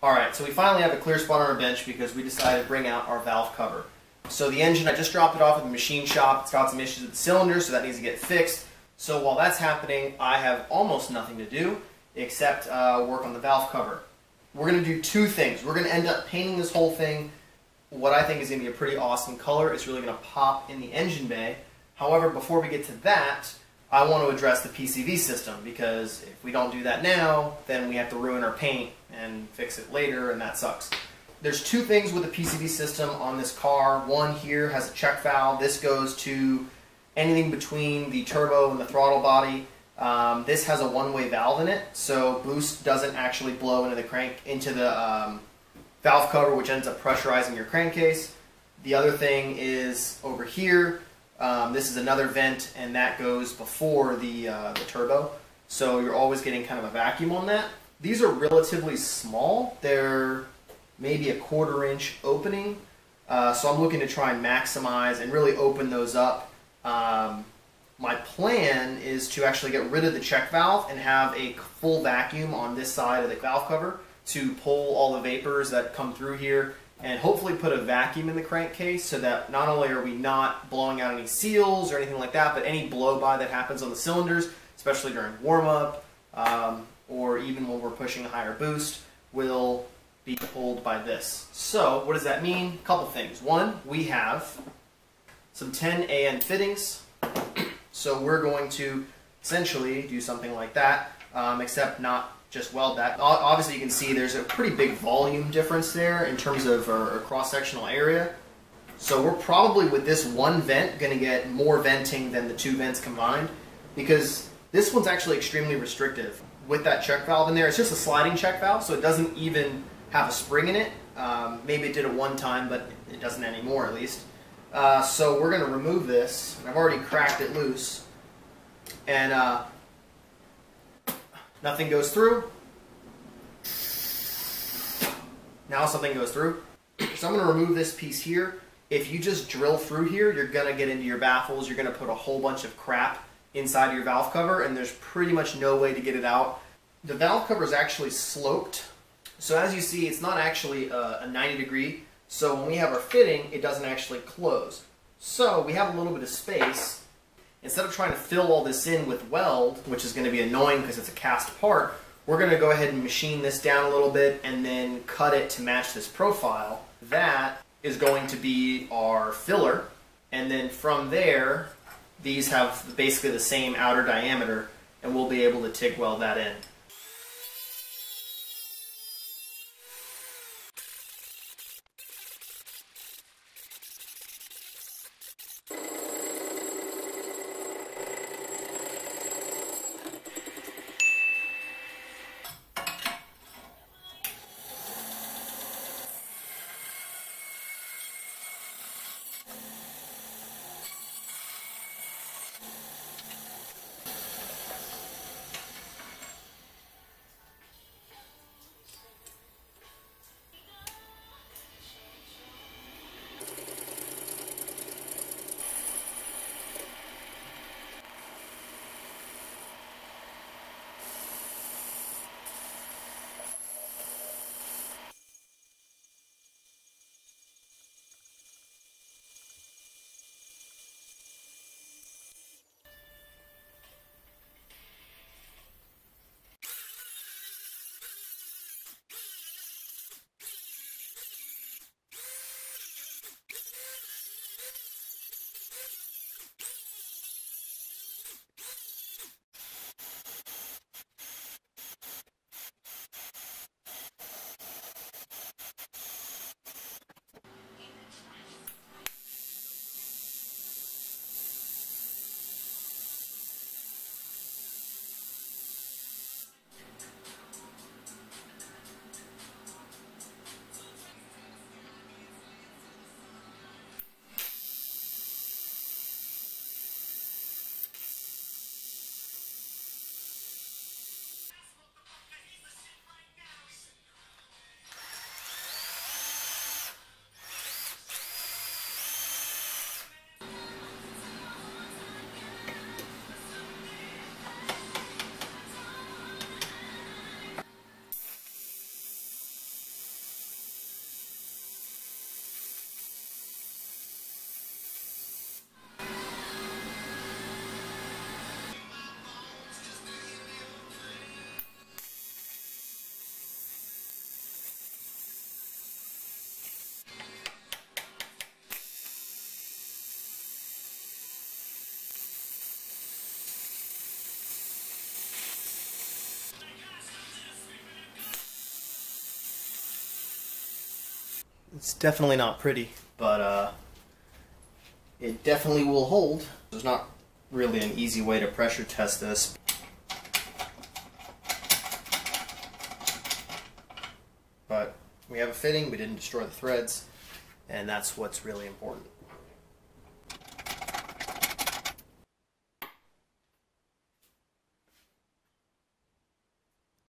All right, so we finally have a clear spot on our bench because we decided to bring out our valve cover. So the engine, I just dropped it off at the machine shop. It's got some issues with the cylinder, so that needs to get fixed. So while that's happening, I have almost nothing to do except uh, work on the valve cover. We're going to do two things. We're going to end up painting this whole thing what I think is going to be a pretty awesome color. It's really going to pop in the engine bay. However, before we get to that, I want to address the PCV system because if we don't do that now, then we have to ruin our paint and fix it later, and that sucks. There's two things with the PCV system on this car. One here has a check valve. This goes to anything between the turbo and the throttle body. Um, this has a one-way valve in it, so boost doesn't actually blow into the crank into the um, valve cover, which ends up pressurizing your crankcase. The other thing is over here. Um, this is another vent, and that goes before the uh, the turbo, so you're always getting kind of a vacuum on that. These are relatively small. They're maybe a quarter inch opening, uh, so I'm looking to try and maximize and really open those up. Um, my plan is to actually get rid of the check valve and have a full vacuum on this side of the valve cover to pull all the vapors that come through here and hopefully put a vacuum in the crankcase so that not only are we not blowing out any seals or anything like that, but any blow by that happens on the cylinders, especially during warm up um, or even when we're pushing a higher boost, will be pulled by this. So what does that mean? A couple things. One, we have some 10 AN fittings. So we're going to essentially do something like that, um, except not just weld that. Obviously you can see there's a pretty big volume difference there in terms of our, cross-sectional area. So we're probably with this one vent going to get more venting than the two vents combined because this one's actually extremely restrictive. With that check valve in there, it's just a sliding check valve so it doesn't even have a spring in it. Um, maybe it did it one time but it doesn't anymore at least. Uh, so we're going to remove this. I've already cracked it loose. And uh, Nothing goes through. Now something goes through. So I'm going to remove this piece here. If you just drill through here, you're going to get into your baffles. You're going to put a whole bunch of crap inside your valve cover, and there's pretty much no way to get it out. The valve cover is actually sloped. So as you see, it's not actually a, a 90 degree. So when we have our fitting, it doesn't actually close. So we have a little bit of space instead of trying to fill all this in with weld, which is going to be annoying because it's a cast part, we're going to go ahead and machine this down a little bit and then cut it to match this profile. That is going to be our filler. And then from there, these have basically the same outer diameter and we'll be able to TIG weld that in. It's definitely not pretty, but uh, it definitely will hold. There's not really an easy way to pressure test this. But we have a fitting, we didn't destroy the threads, and that's what's really important.